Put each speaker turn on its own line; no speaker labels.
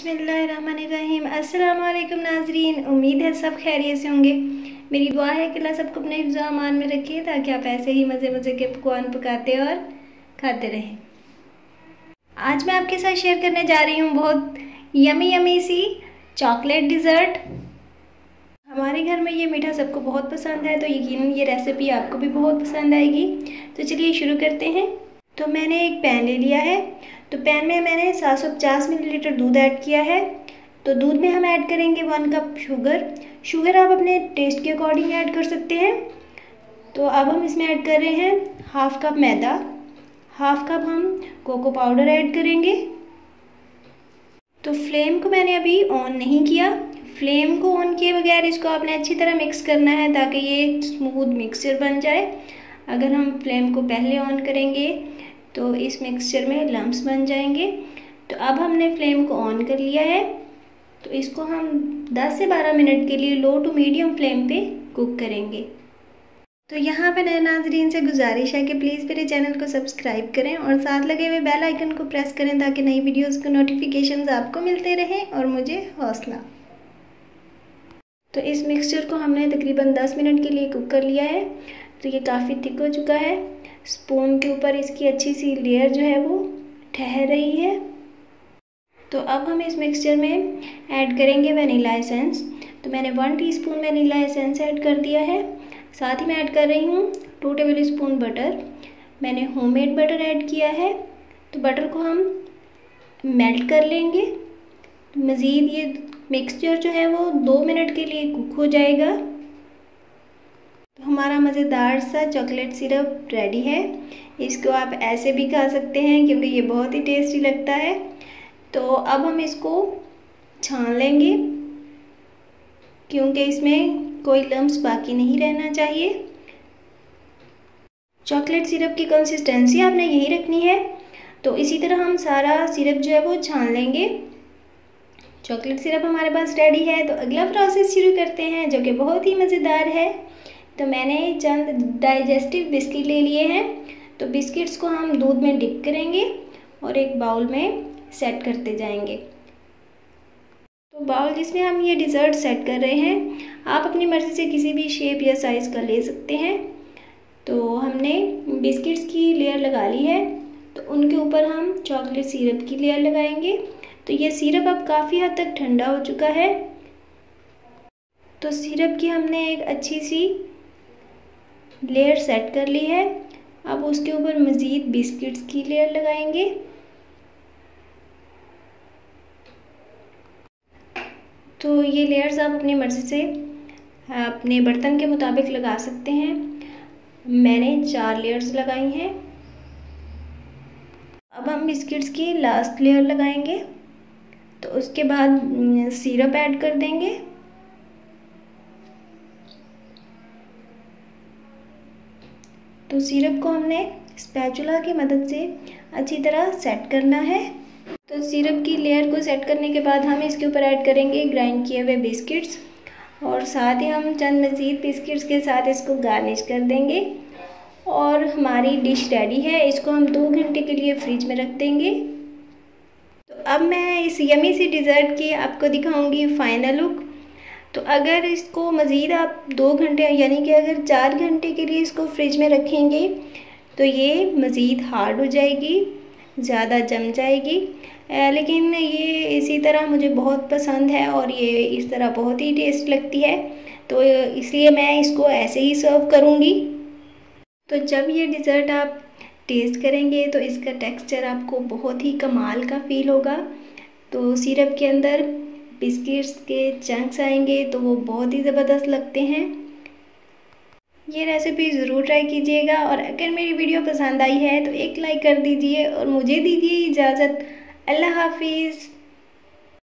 बिसमीम अस्सलाम नाजरीन। उम्मीद है सब खैरियत से होंगे। मेरी दुआ है कि अल्लाह सबको अपने अमान में रखिए ताकि आप ऐसे ही मज़े मज़े के पकवान पकाते और खाते रहें। आज मैं आपके साथ शेयर करने जा रही हूँ बहुत यमी यमी सी चॉकलेट डिज़र्ट। हमारे घर में ये मीठा सबको बहुत पसंद है तो यकीन ये रेसिपी आपको भी बहुत पसंद आएगी। तो चलिए शुरू करते हैं। तो मैंने एक पैन ले लिया है। तो पैन में मैंने 750 मिलीलीटर दूध ऐड किया है। तो दूध में हम ऐड करेंगे वन कप शुगर शुगर आप अपने टेस्ट के अकॉर्डिंग ऐड कर सकते हैं। तो अब हम इसमें ऐड कर रहे हैं हाफ़ कप मैदा। हाफ़ कप हम कोको पाउडर ऐड करेंगे। तो फ्लेम को मैंने अभी ऑन नहीं किया। फ्लेम को ऑन किए बगैर इसको आपने अच्छी तरह मिक्स करना है ताकि ये स्मूथ मिक्सचर बन जाए। अगर हम फ्लेम को पहले ऑन करेंगे तो इस मिक्सचर में लम्स बन जाएँगे। तो अब हमने फ्लेम को ऑन कर लिया है। तो इसको हम 10 से 12 मिनट के लिए लो टू मीडियम फ्लेम पे कुक करेंगे। तो यहाँ पे नए नाजरीन से गुजारिश है कि प्लीज़ मेरे चैनल को सब्सक्राइब करें और साथ लगे हुए बेल आइकन को प्रेस करें ताकि नई वीडियोस के नोटिफिकेशंस आपको मिलते रहें और मुझे हौसला। तो इस मिक्सचर को हमने तकरीबन 10 मिनट के लिए कुक कर लिया है। तो ये काफ़ी थिक हो चुका है। स्पून के ऊपर इसकी अच्छी सी लेयर जो है वो ठहर रही है। तो अब हम इस मिक्सचर में ऐड करेंगे वनीला एसेंस तो मैंने one teaspoon vanilla essence add कर दिया है। साथ ही मैं ऐड कर रही हूँ टू टेबल स्पून बटर मैंने होममेड बटर ऐड किया है। तो बटर को हम मेल्ट कर लेंगे। मज़ीद ये मिक्सचर जो है वो दो मिनट के लिए कुक हो जाएगा। तो हमारा मज़ेदार सा चॉकलेट सिरप रेडी है। इसको आप ऐसे भी खा सकते हैं, क्योंकि ये बहुत ही टेस्टी लगता है। तो अब हम इसको छान लेंगे, क्योंकि इसमें कोई लम्स बाकी नहीं रहना चाहिए। चॉकलेट सिरप की कंसिस्टेंसी आपने यही रखनी है। तो इसी तरह हम सारा सिरप जो है वो छान लेंगे। चॉकलेट सिरप हमारे पास रेडी है तो अगला प्रोसेस शुरू करते हैं, जो कि बहुत ही मज़ेदार है। तो मैंने चंद डाइजेस्टिव बिस्किट ले लिए हैं। तो बिस्किट्स को हम दूध में डिप करेंगे और एक बाउल में सेट करते जाएँगे। तो बाउल जिसमें हम ये डिज़र्ट सेट कर रहे हैं, आप अपनी मर्ज़ी से किसी भी शेप या साइज़ का ले सकते हैं। तो हमने बिस्किट्स की लेयर लगा ली है तो उनके ऊपर हम चॉकलेट सिरप की लेयर लगाएँगे। तो ये सिरप अब काफ़ी हद तक ठंडा हो चुका है। तो सिरप की हमने एक अच्छी सी लेयर सेट कर ली है। अब उसके ऊपर मज़ीद बिस्किट्स की लेयर लगाएँगे। तो ये लेयर्स आप अपनी मर्ज़ी से, अपने बर्तन के मुताबिक लगा सकते हैं। मैंने चार लेयर्स लगाई हैं। अब हम बिस्किट्स की लास्ट लेयर लगाएँगे। तो उसके बाद सिरप ऐड कर देंगे। तो सिरप को हमने स्पैचुला की मदद से अच्छी तरह सेट करना है। तो सिरप की लेयर को सेट करने के बाद हम इसके ऊपर ऐड करेंगे ग्राइंड किए हुए बिस्किट्स और साथ ही हम चंद मज़ीद बिस्किट्स के साथ इसको गार्निश कर देंगे और हमारी डिश रेडी है। इसको हम दो घंटे के लिए फ्रिज में रख देंगे। तो अब मैं इस यमी सी डिज़र्ट की आपको दिखाऊँगी फाइनल लुक। तो अगर इसको मज़ीद आप दो घंटे, यानी कि अगर चार घंटे के लिए इसको फ्रिज में रखेंगे तो ये मज़ीद हार्ड हो जाएगी, ज़्यादा जम जाएगी। लेकिन ये इसी तरह मुझे बहुत पसंद है और ये इस तरह बहुत ही टेस्ट लगती है। तो इसलिए मैं इसको ऐसे ही सर्व करूँगी। तो जब ये डिज़र्ट आप टेस्ट करेंगे तो इसका टेक्सचर आपको बहुत ही कमाल का फील होगा। तो सिरप के अंदर बिस्किट्स के चंक्स आएँगे तो वो बहुत ही ज़बरदस्त लगते हैं। ये रेसिपी ज़रूर ट्राई कीजिएगा और अगर मेरी वीडियो पसंद आई है तो एक लाइक कर दीजिए और मुझे दीजिए इजाज़त। अल्लाह हाफिज़।